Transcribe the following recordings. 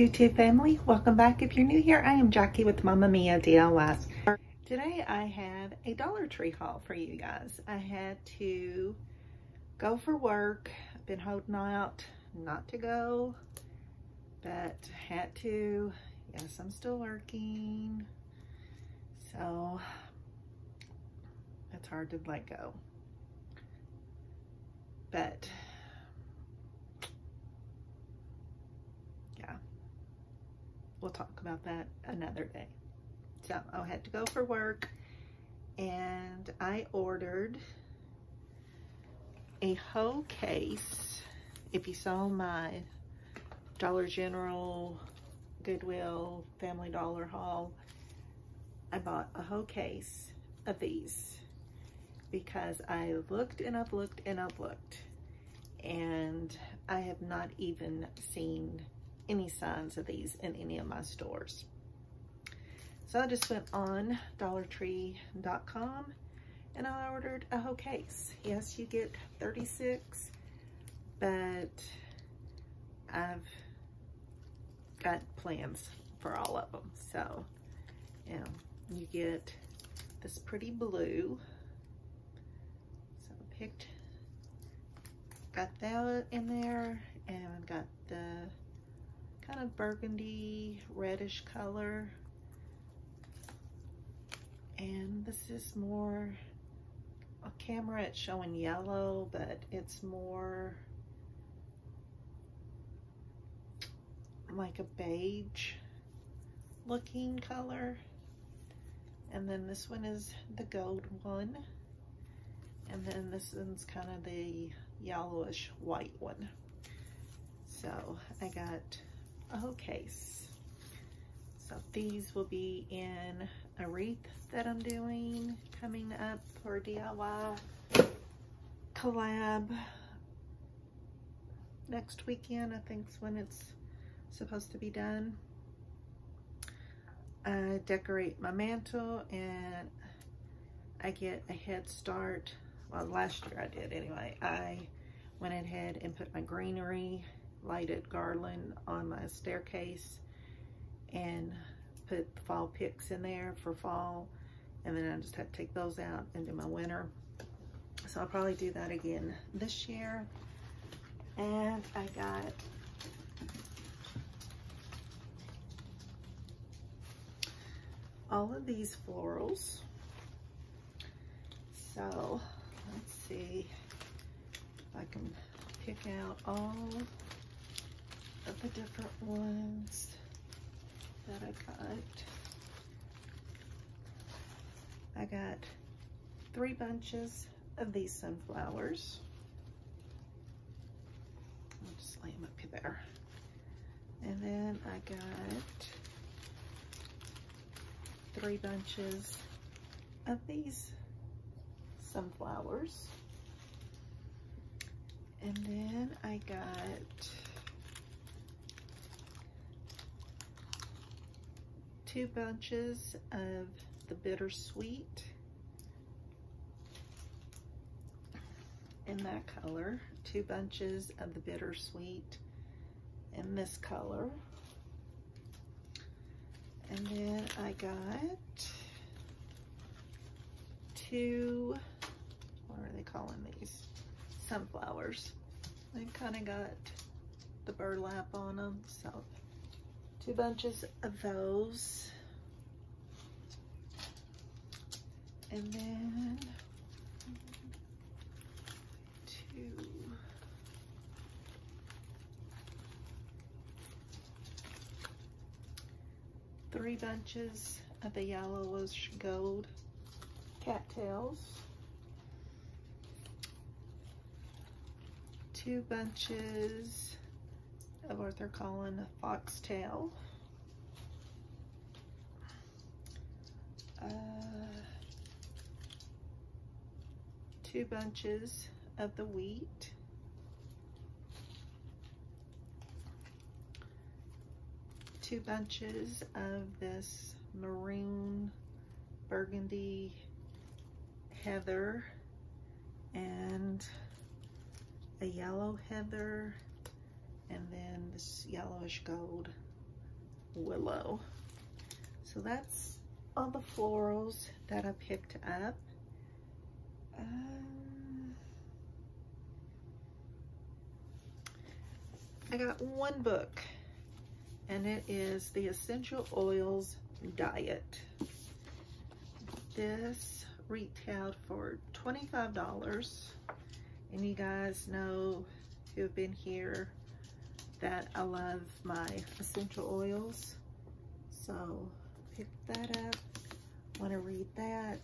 YouTube family. Welcome back. If you're new here, I am Jackie with Momma Mia DIYs. Today I have a Dollar Tree haul for you guys. I had to go for work. I've been holding out not to go, but had to. Yes, I'm still working. So it's hard to let go. But we'll talk about that another day. So I had to go for work and I ordered a whole case. If you saw my Dollar General, Goodwill, Family Dollar haul, I bought a whole case of these because I looked and I've looked and I've looked and I have not even seen any signs of these in any of my stores. So I just went on dollartree.com and I ordered a whole case. Yes, you get 36, but I've got plans for all of them. So, you know, you get this pretty blue. So I picked, got that in there and I've got the kind of burgundy reddish color. And this is more a camera it's showing yellow but it's more like a beige looking color. And then this one is the gold one. And then this one's kind of the yellowish white one. So I got case. So these will be in a wreath that I'm doing coming up for DIY collab next weekend. I think is when it's supposed to be done. I decorate my mantle and I get a head start. Well, last year I did anyway. I went ahead and put my greenery lighted garland on my staircase and put fall picks in there for fall. And then I just had to take those out and do my winter. So I'll probably do that again this year. And I got all of these florals. So let's see if I can pick out all of the different ones that I got. I got three bunches of these sunflowers. I'll just lay them up there. And then I got three bunches of these sunflowers. And then I got two bunches of the bittersweet in that color, two bunches of the bittersweet in this color. And then I got two, what are they calling these? Sunflowers. They kind of got the burlap on them, so two bunches of those. And then two. Three bunches of the yellowish gold cattails. Two bunches of what they're calling a foxtail. Uh, two bunches of the wheat. Two bunches of this maroon burgundy heather and a yellow heather and then this yellowish gold Willow. So that's all the florals that I picked up. Um, I got one book and it is the Essential Oils Diet. This retailed for $25 and you guys know who have been here that I love my essential oils. So pick that up. Want to read that.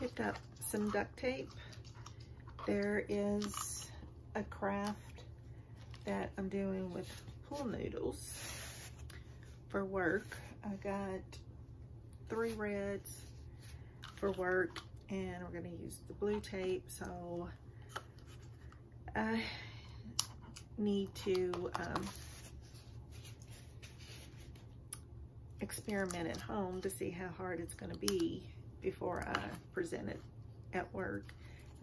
Picked up some duct tape. There is a craft that I'm doing with pool noodles for work. I got three reds for work and we're going to use the blue tape so I need to um, experiment at home to see how hard it's going to be before I present it at work.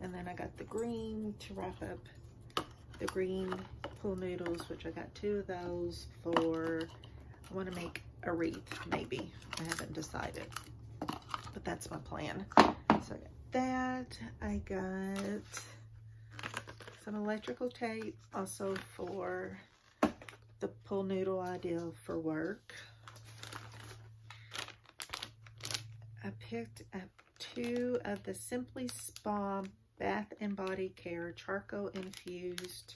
And then I got the green to wrap up the green pool noodles which I got two of those for I want to make a wreath maybe. I haven't decided but that's my plan so I got that. I got some electrical tape also for the pull noodle idea for work. I picked up two of the Simply Spa Bath and Body Care Charcoal Infused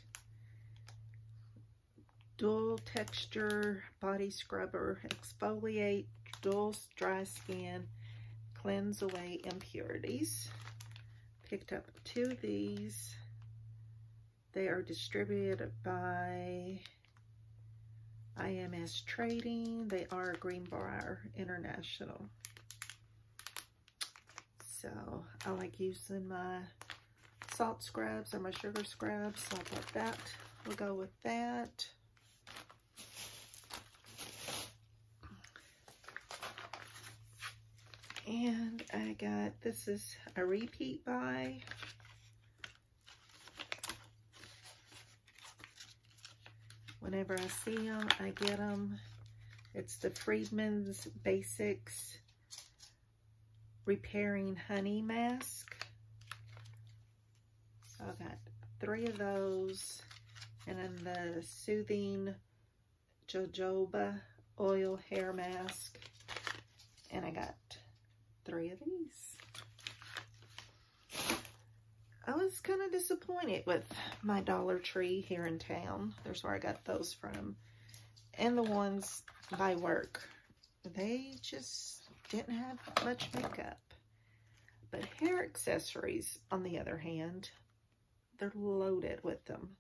Dual Texture Body Scrubber Exfoliate Dual Dry Skin cleanse away impurities. Picked up two of these. They are distributed by IMS Trading. They are Greenbrier International. So I like using my salt scrubs or my sugar scrubs. So I thought that We'll go with that. And I got, this is a repeat buy. Whenever I see them, I get them. It's the Freedman's Basics Repairing Honey Mask. So I got three of those. And then the Soothing Jojoba Oil Hair Mask. And I got three of these. I was kind of disappointed with my Dollar Tree here in town. There's where I got those from. And the ones by work. They just didn't have much makeup. But hair accessories, on the other hand, they're loaded with them.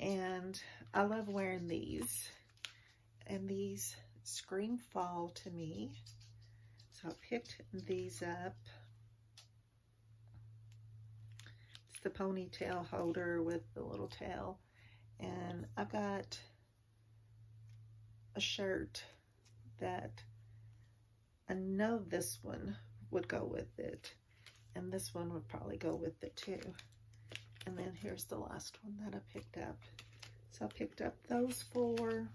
And I love wearing these. And these scream fall to me. So I picked these up. It's the ponytail holder with the little tail. And I've got a shirt that I know this one would go with it. And this one would probably go with it too. And then here's the last one that I picked up. So I picked up those four.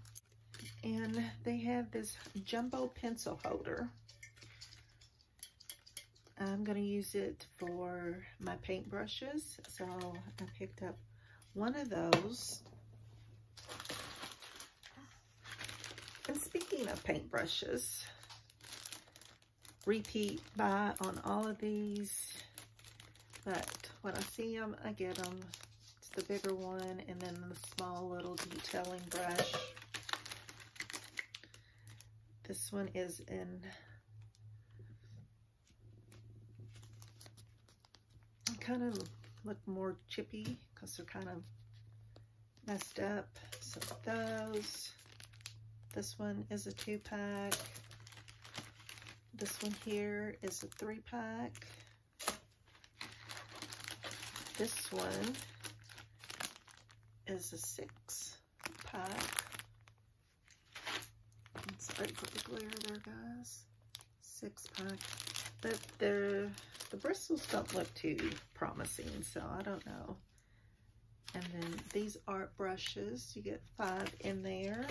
And they have this jumbo pencil holder. I'm going to use it for my paintbrushes. So I picked up one of those. And speaking of paintbrushes, repeat buy on all of these. But when I see them, I get them. It's the bigger one and then the small little detailing brush. This one is in kind of look more chippy because they're kind of messed up. So those, this one is a two pack. This one here is a three pack. This one is a six pack. Sorry for the glare there, guys. Six pack. But the the bristles don't look too promising, so I don't know. And then these art brushes, you get five in there.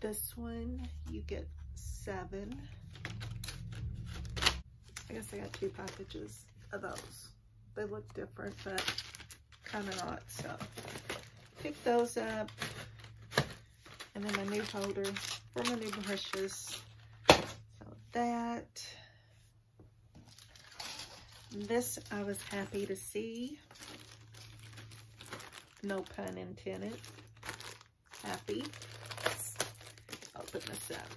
This one, you get seven. I guess I got two packages of those. They look different, but kind of not. So pick those up. And then my new holder for my new brushes. So that. This I was happy to see. No pun intended. Happy. I'll open this up.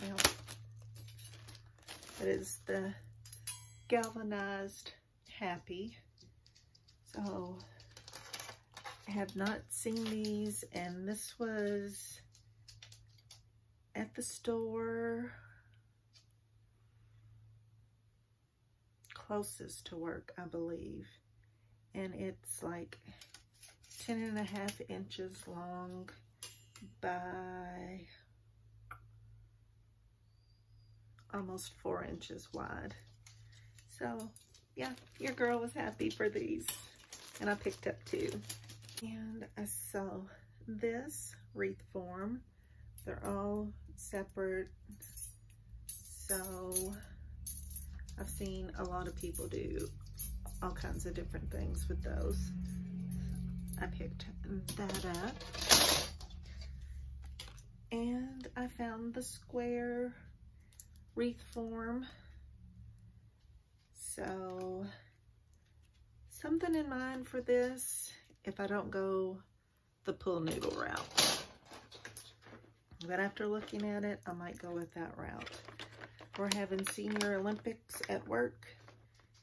Well, it is the galvanized happy. So I have not seen these and this was at the store closest to work, I believe. And it's like 10 and a half inches long by almost four inches wide. So yeah, your girl was happy for these. And I picked up two. And I saw this wreath form. They're all separate. So I've seen a lot of people do all kinds of different things with those. I picked that up. And I found the square wreath form. So something in mind for this if I don't go the pull noodle route. But after looking at it, I might go with that route. We're having Senior Olympics at work,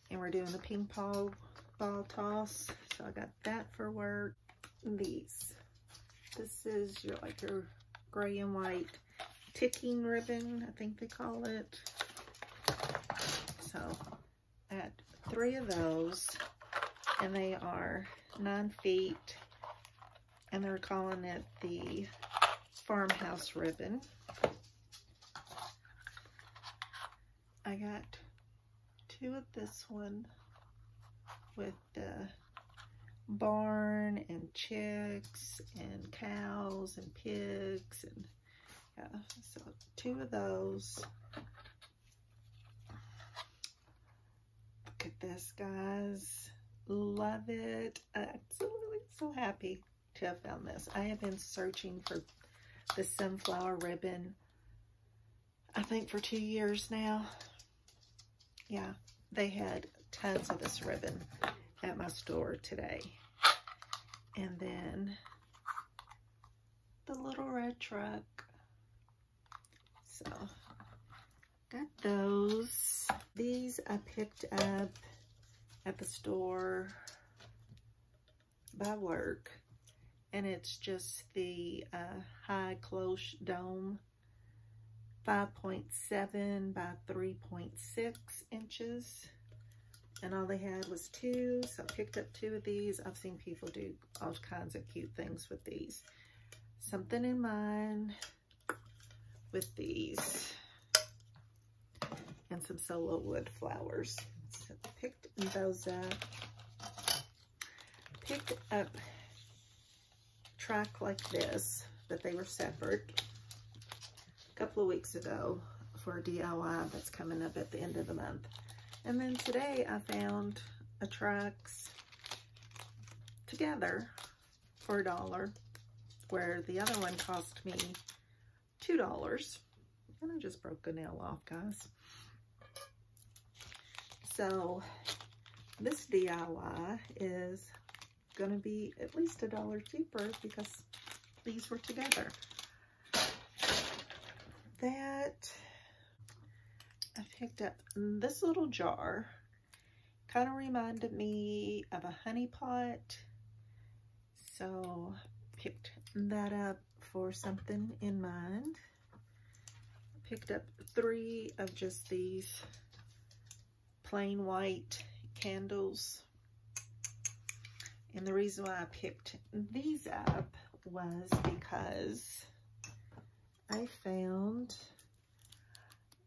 and we're doing the ping pong ball toss. So I got that for work. These. This is your like your gray and white ticking ribbon, I think they call it. So I had three of those, and they are nine feet, and they're calling it the farmhouse ribbon. I got two of this one with the barn and chicks and cows and pigs and yeah so two of those. Look at this guys. Love it. Absolutely so happy to have found this. I have been searching for the sunflower ribbon I think for two years now yeah, they had tons of this ribbon at my store today. And then the little red truck. So, got those. These I picked up at the store by work. And it's just the uh, high cloche dome 5.7 by 3.6 inches. And all they had was two, so I picked up two of these. I've seen people do all kinds of cute things with these. Something in mind with these. And some sola wood flowers. So picked those up. Picked up track like this, but they were separate couple of weeks ago for a DIY that's coming up at the end of the month. And then today I found a Trax together for a dollar where the other one cost me two dollars. And I just broke a nail off guys. So this DIY is gonna be at least a dollar cheaper because these were together that, I picked up this little jar. Kind of reminded me of a honey pot. So picked that up for something in mind. Picked up three of just these plain white candles. And the reason why I picked these up was because I found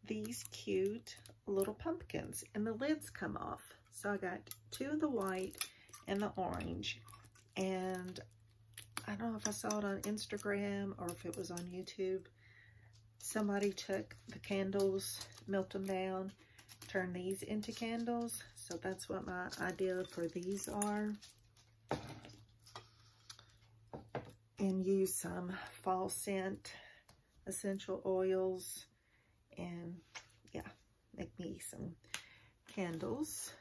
these cute little pumpkins and the lids come off. So I got two of the white and the orange and I don't know if I saw it on Instagram or if it was on YouTube. Somebody took the candles, melted them down, turned these into candles. So that's what my idea for these are. And use some fall scent essential oils and yeah, make me some candles.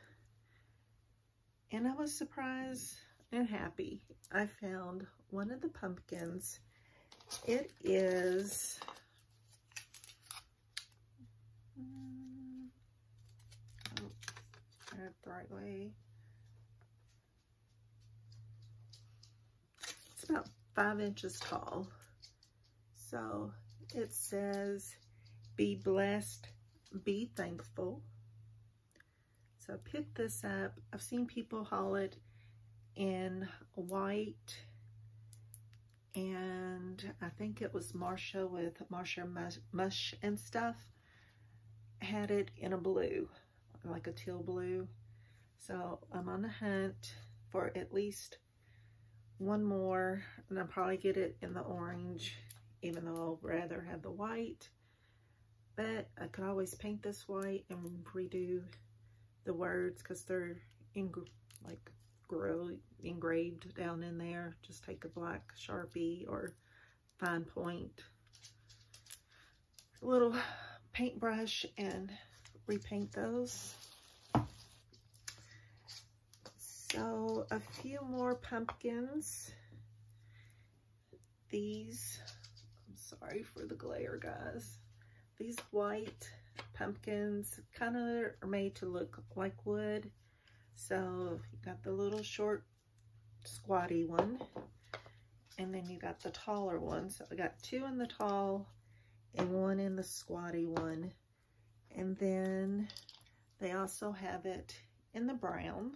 And I was surprised and happy. I found one of the pumpkins. It is, oh, the right way. It's about five inches tall. So it says, be blessed, be thankful. So I picked this up. I've seen people haul it in white and I think it was Marsha with Marsha Mush and stuff had it in a blue like a teal blue so I'm on the hunt for at least one more and I'll probably get it in the orange even though I'd rather have the white but I could always paint this white and redo the words because they're like grow engraved down in there. Just take a black Sharpie or fine point, little paintbrush and repaint those. So a few more pumpkins. These, sorry for the glare guys. These white pumpkins kind of are made to look like wood. So you got the little short squatty one. And then you got the taller one. So I got two in the tall and one in the squatty one. And then they also have it in the brown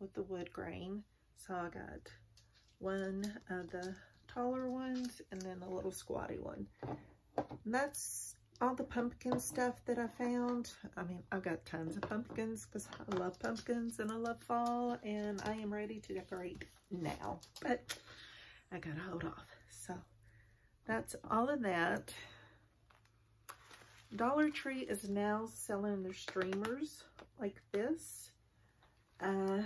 with the wood grain. So I got one of the taller ones and then the little squatty one. And that's all the pumpkin stuff that I found. I mean, I've got tons of pumpkins because I love pumpkins and I love fall and I am ready to decorate now. But I gotta hold off. So that's all of that. Dollar Tree is now selling their streamers like this. Uh,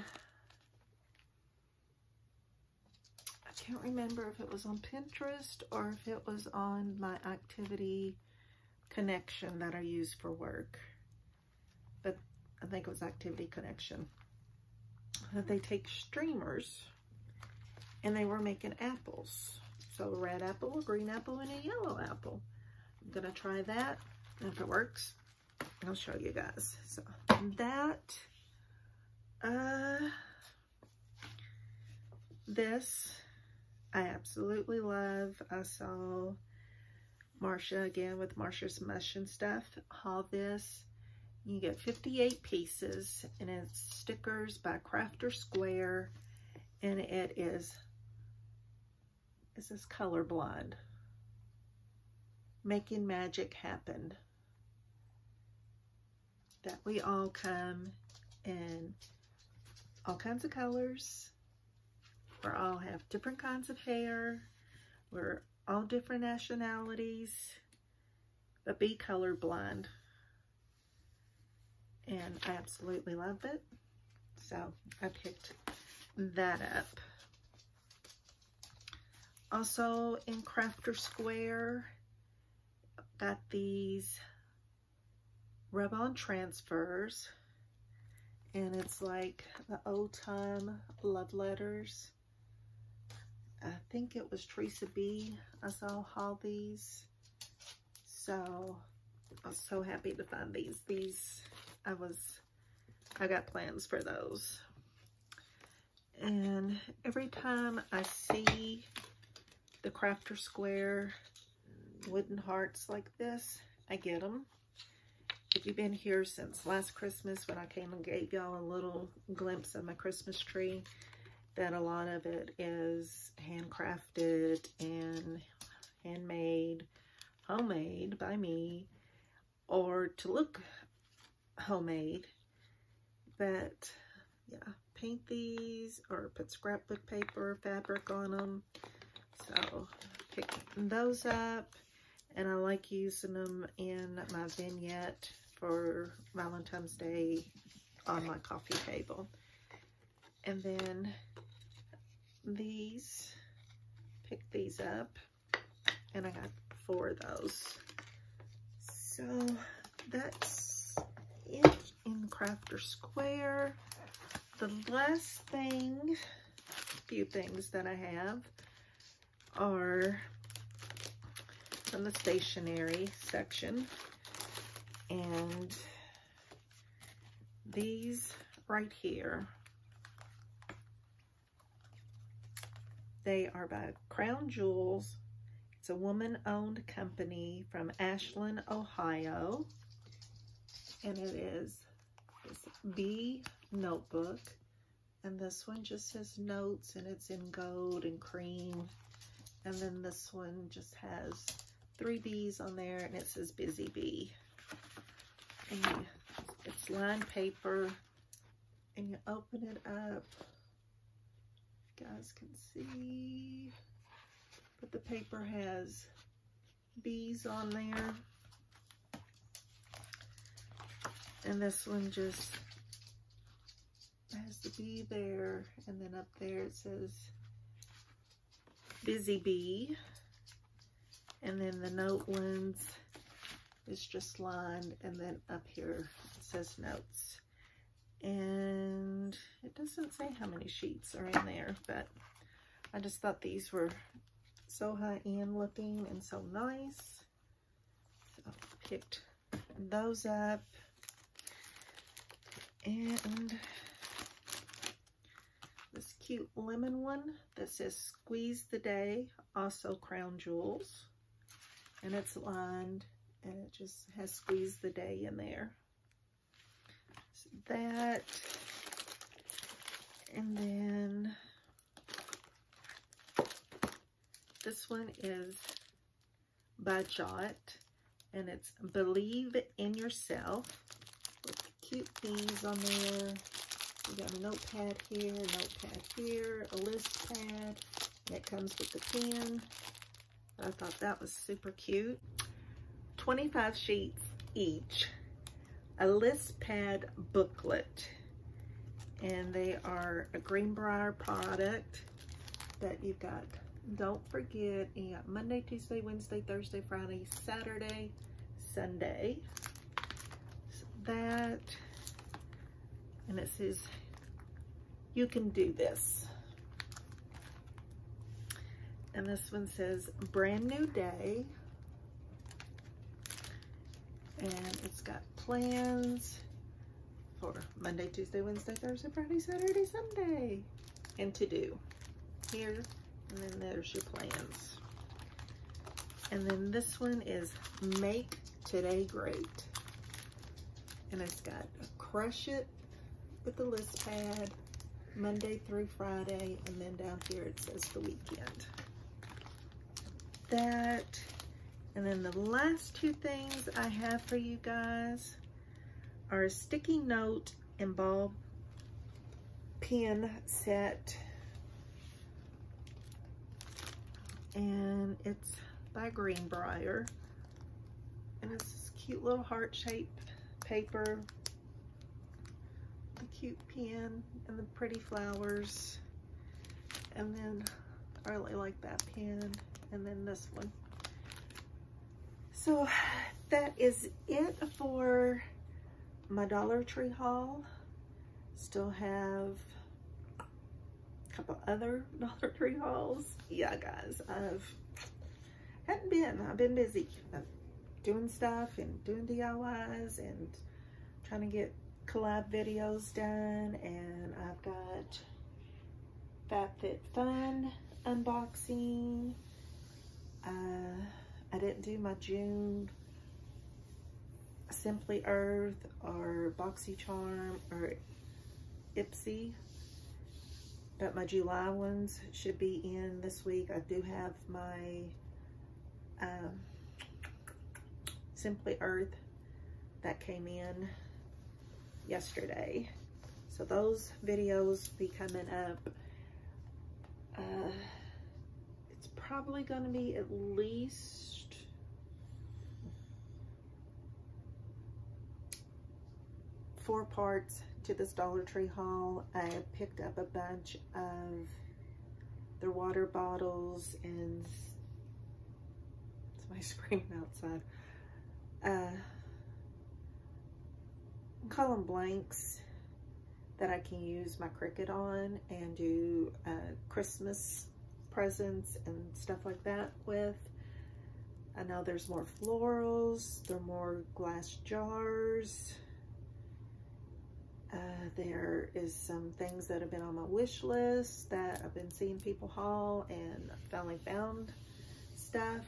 I can't remember if it was on Pinterest or if it was on my activity connection that I use for work. But I think it was activity connection. That they take streamers and they were making apples. So a red apple, a green apple, and a yellow apple. I'm gonna try that. If it works, I'll show you guys. So that, uh, this I absolutely love. I saw Marsha again with Marsha's Mush and stuff. Haul this. You get 58 pieces and it's stickers by Crafter Square and it is, is this colorblind? Making magic happen. That we all come in all kinds of colors. We all have different kinds of hair. We're all different nationalities, but be colorblind. And I absolutely love it. So I picked that up. Also in Crafter Square, got these rub-on transfers. And it's like the old time love letters. I think it was Teresa B. I saw haul these. So I was so happy to find these. These, I was, I got plans for those. And every time I see the Crafter Square wooden hearts like this, I get them. If you've been here since last Christmas when I came and gave y'all a little glimpse of my Christmas tree, that a lot of it is handcrafted and handmade, homemade by me. or to look homemade. But yeah, paint these or put scrapbook paper, fabric on them. So pick those up and I like using them in my vignette for Valentine's Day on my coffee table. And then these, pick these up and I got four of those. So that's it in Crafter Square. The last thing, few things that I have are from the stationery section. And these right here, they are by Crown Jewels. It's a woman-owned company from Ashland, Ohio. And it is this B notebook. And this one just says notes and it's in gold and cream. And then this one just has three B's on there and it says Busy Bee. And it's lined paper and you open it up. Guys can see, but the paper has bees on there. And this one just has the bee there and then up there it says Busy Bee. And then the note ones is just lined. And then up here it says notes. And it doesn't say how many sheets are in there, but I just thought these were so high-end looking and so nice. So I picked those up. And this cute lemon one that says Squeeze the Day, also Crown Jewels. And it's lined and it just has Squeeze the Day in there. That. And then this one is by Jot and it's Believe in Yourself with cute bees on there we got a notepad here, a notepad here, a list pad that comes with the pen. I thought that was super cute. 25 sheets each. A list pad booklet. And they are a Greenbrier product that you've got. Don't forget, you got Monday, Tuesday, Wednesday, Thursday, Friday, Saturday, Sunday. So that, and it says you can do this. And this one says brand new day. And it's got plans for Monday, Tuesday, Wednesday, Thursday, Friday, Saturday, Sunday. And to do here. And then there's your plans. And then this one is make today great. And it's got crush it with the list pad Monday through Friday, and then down here it says the weekend. That, and then the last two things I have for you guys are a sticky note and ball pen set. And it's by Greenbrier. And it's this cute little heart-shaped paper The cute pen and the pretty flowers. And then I really like that pen. And then this one. So that is it for my Dollar Tree haul. Still have a couple other Dollar Tree hauls. Yeah, guys, I've hadn't been. I've been busy I'm doing stuff and doing DIYs and trying to get collab videos done and I've got FabFitFun unboxing. Uh, I didn't do my June Simply Earth or BoxyCharm or Ipsy. But my July ones should be in this week. I do have my um, Simply Earth that came in yesterday. So those videos be coming up. Uh, it's probably going to be at least four parts to this Dollar Tree haul. I picked up a bunch of their water bottles and it's my screen outside. Uh, call them blanks that I can use my Cricut on and do uh, Christmas presents and stuff like that with. I know there's more florals, there are more glass jars. Uh, there is some things that have been on my wish list that I've been seeing people haul and finally found stuff.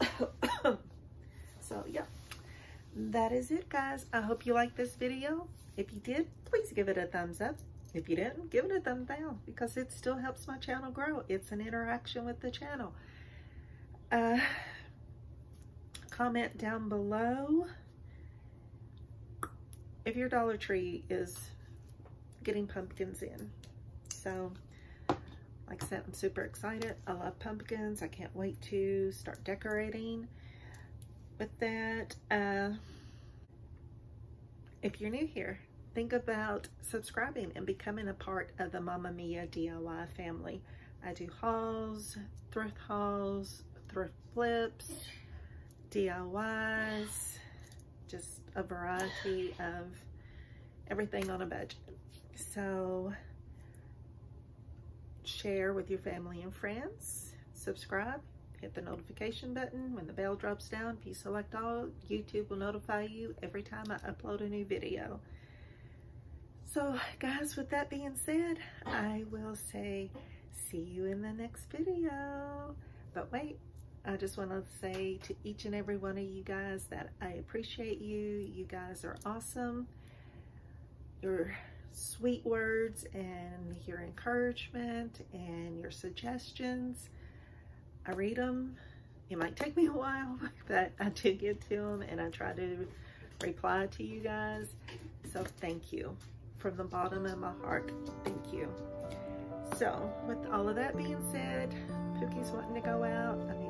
so yeah, that is it guys. I hope you liked this video. If you did, please give it a thumbs up. If you didn't, give it a thumb down because it still helps my channel grow. It's an interaction with the channel. Uh, comment down below if your Dollar Tree is getting pumpkins in. So, like I said, I'm super excited. I love pumpkins. I can't wait to start decorating with that. Uh, if you're new here, think about subscribing and becoming a part of the Momma Mia DIY family. I do hauls, thrift hauls, thrift flips, DIYs, just a variety of everything on a budget. So share with your family and friends, subscribe, hit the notification button. When the bell drops down, if you select all, YouTube will notify you every time I upload a new video. So guys, with that being said, I will say see you in the next video. But wait, I just want to say to each and every one of you guys that I appreciate you. You guys are awesome. Your sweet words and your encouragement and your suggestions. I read them. It might take me a while, but I do get to them and I try to reply to you guys. So thank you from the bottom of my heart. Thank you. So with all of that being said, Pookie's wanting to go out. I